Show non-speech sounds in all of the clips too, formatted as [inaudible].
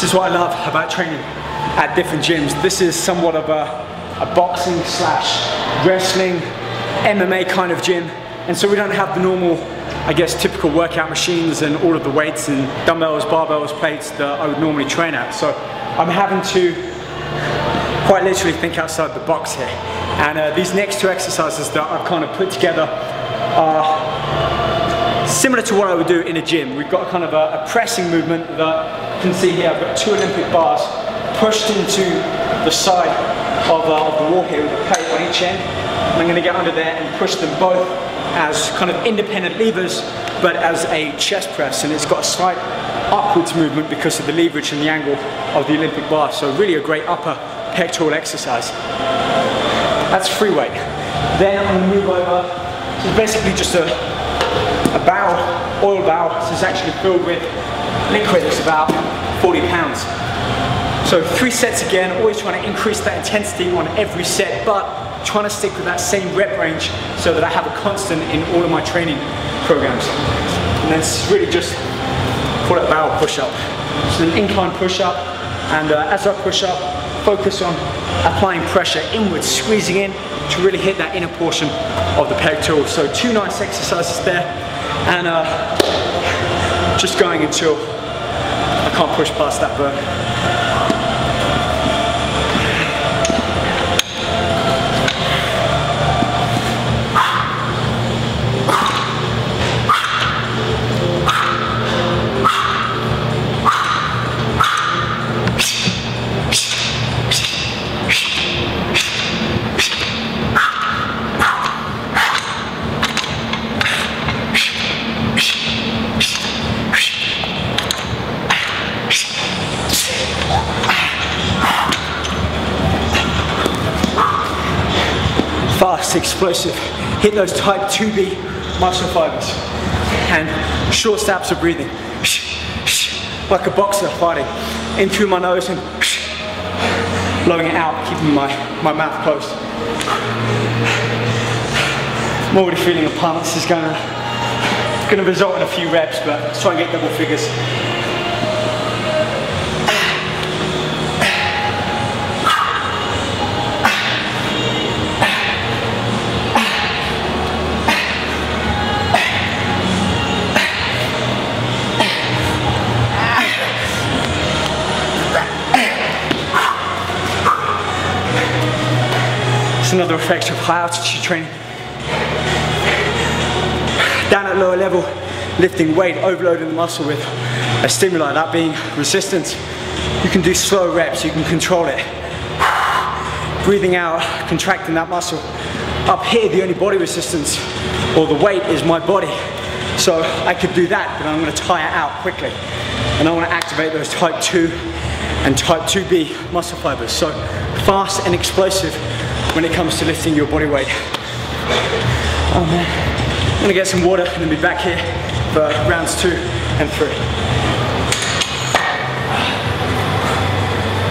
This is what I love about training at different gyms. This is somewhat of a, a boxing slash wrestling, MMA kind of gym. And so we don't have the normal, I guess, typical workout machines and all of the weights and dumbbells, barbells, plates that I would normally train at. So I'm having to quite literally think outside the box here. And uh, these next two exercises that I've kind of put together are similar to what I would do in a gym. We've got kind of a, a pressing movement that you can see here. I've got two Olympic bars pushed into the side of, uh, of the wall here with a plate on each end. And I'm going to get under there and push them both as kind of independent levers, but as a chest press. And it's got a slight upwards movement because of the leverage and the angle of the Olympic bar. So really a great upper pectoral exercise. That's free weight. Then I'm going to move over to basically just a, a barrel, oil bow. This is actually filled with liquid. It's about 40 pounds. So three sets again, always trying to increase that intensity on every set, but trying to stick with that same rep range so that I have a constant in all of my training programs. And then it's really just call it barrel push-up. So an incline push-up, and uh, as I push up, focus on applying pressure inwards, squeezing in to really hit that inner portion of the pectoral. So two nice exercises there, and uh, just going until I can't push past that burn. Explosive. Hit those type 2B muscle fibers. And short steps of breathing. Like a boxer fighting. In through my nose and blowing it out, keeping my, my mouth closed. I'm already feeling a pump. This is gonna, gonna result in a few reps, but let's try and get double figures. Another effect of high altitude training. Down at lower level, lifting weight, overloading the muscle with a stimuli, that being resistance. You can do slow reps, you can control it. Breathing out, contracting that muscle. Up here, the only body resistance or the weight is my body. So I could do that, but I'm gonna tire out quickly. And I wanna activate those type 2 and type 2B muscle fibers. So fast and explosive when it comes to lifting your body weight. Oh man. I'm gonna get some water and then be back here for rounds two and three.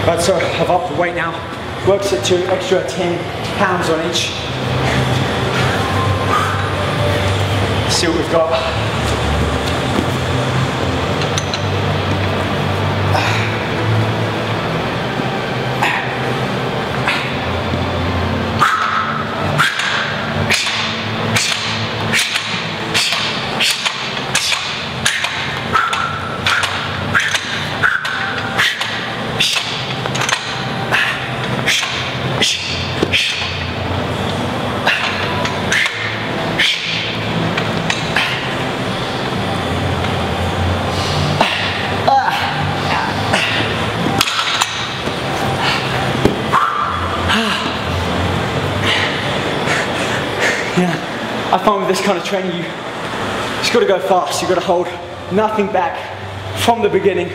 Right, so I've upped the weight now. Works it to extra 10 pounds on each. see what we've got. I find with this kind of training, you just got to go fast. You've got to hold nothing back from the beginning.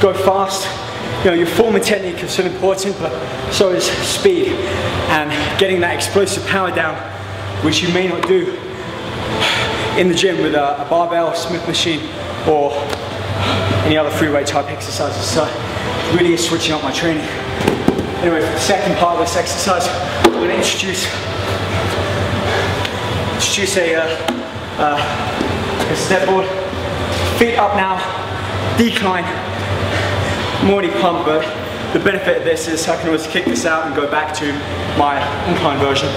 Go fast. You know, your form and technique is so important, but so is speed and getting that explosive power down, which you may not do in the gym with a, a barbell, Smith machine, or any other free weight type exercises. So really is switching up my training. Anyway, for the second part of this exercise, I'm to introduce introduce a, uh, uh, a step board. Feet up now, decline. I'm but the benefit of this is I can always kick this out and go back to my incline version.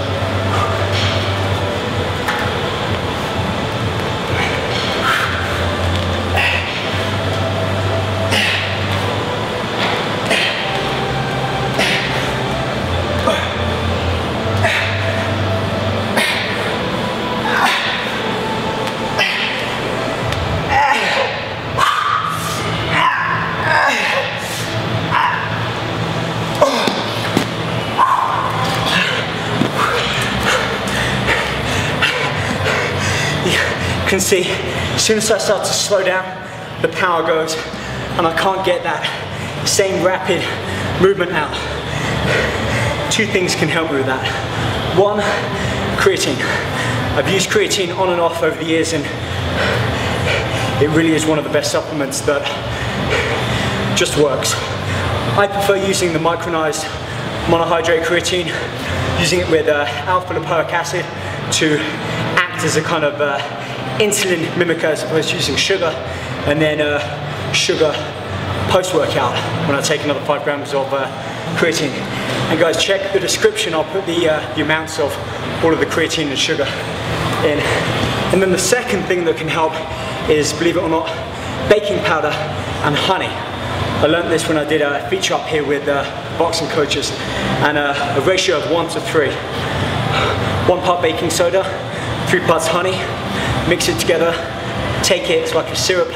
See, as soon as I start to slow down, the power goes and I can't get that same rapid movement out. Two things can help me with that. One, creatine. I've used creatine on and off over the years and it really is one of the best supplements that just works. I prefer using the micronized monohydrate creatine, using it with uh, alpha lipoic acid to act as a kind of uh, insulin mimicker as opposed to using sugar, and then uh, sugar post-workout when I take another five grams of uh, creatine. And guys, check the description. I'll put the, uh, the amounts of all of the creatine and sugar in. And then the second thing that can help is, believe it or not, baking powder and honey. I learned this when I did a feature up here with uh, boxing coaches and uh, a ratio of one to three. One part baking soda, three parts honey, mix it together, take it, it's like a syrup,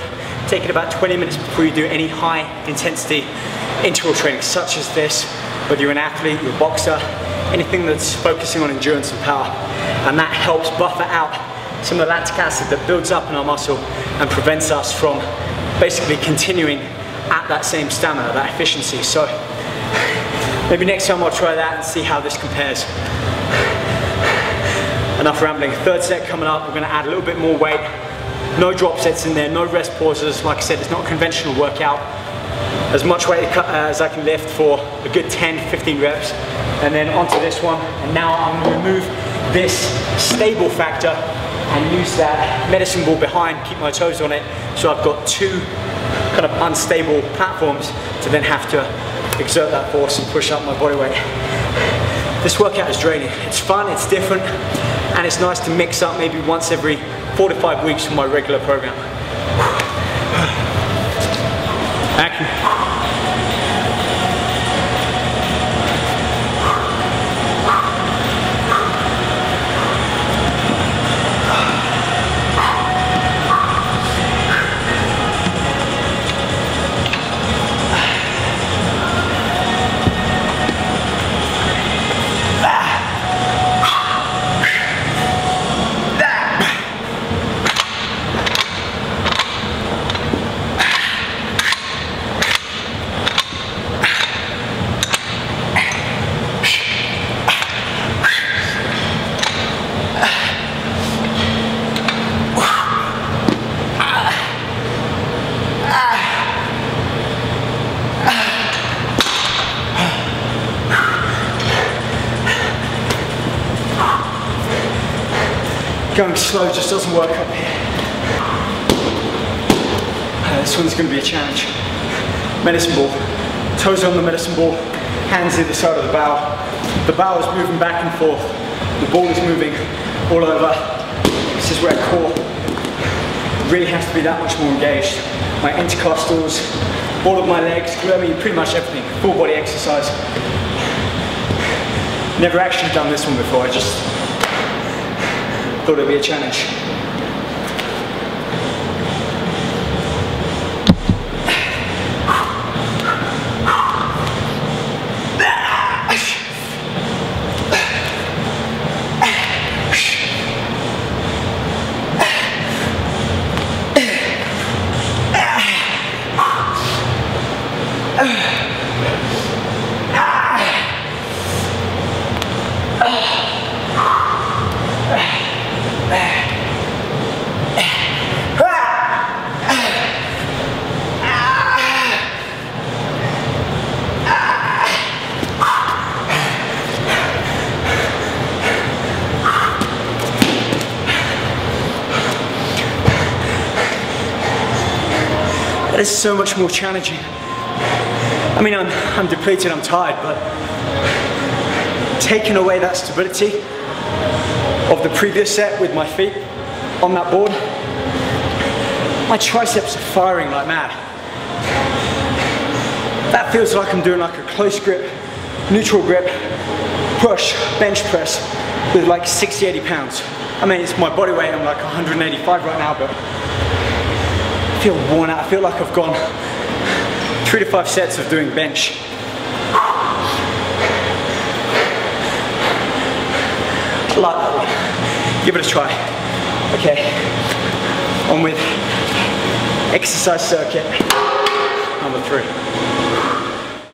take it about 20 minutes before you do any high intensity interval training such as this, whether you're an athlete, you're a boxer, anything that's focusing on endurance and power. And that helps buffer out some of the lactic acid that builds up in our muscle and prevents us from basically continuing at that same stamina, that efficiency. So maybe next time I'll try that and see how this compares enough rambling. Third set coming up, we're gonna add a little bit more weight. No drop sets in there, no rest pauses. Like I said, it's not a conventional workout. As much weight uh, as I can lift for a good 10, 15 reps. And then onto this one. And now I'm gonna remove this stable factor and use that medicine ball behind, keep my toes on it. So I've got two kind of unstable platforms to then have to exert that force and push up my body weight. This workout is draining. It's fun, it's different, and it's nice to mix up maybe once every four to five weeks from my regular program. [sighs] Action. Going slow just doesn't work up here. Uh, this one's going to be a challenge. Medicine ball. Toes on the medicine ball, hands either side of the bow. The bow is moving back and forth. The ball is moving all over. This is where core really has to be that much more engaged. My intercostals, all of my legs, I mean pretty much everything. Full body exercise. Never actually done this one before, I just it'd be a challenge. Is so much more challenging. I mean, I'm, I'm depleted, I'm tired, but taking away that stability of the previous set with my feet on that board, my triceps are firing like mad. That feels like I'm doing like a close grip, neutral grip, push, bench press with like 60, 80 pounds. I mean, it's my body weight, I'm like 185 right now, but feel worn out. I feel like I've gone three to five sets of doing bench. Like that one. Give it a try. Okay. On with exercise circuit number three.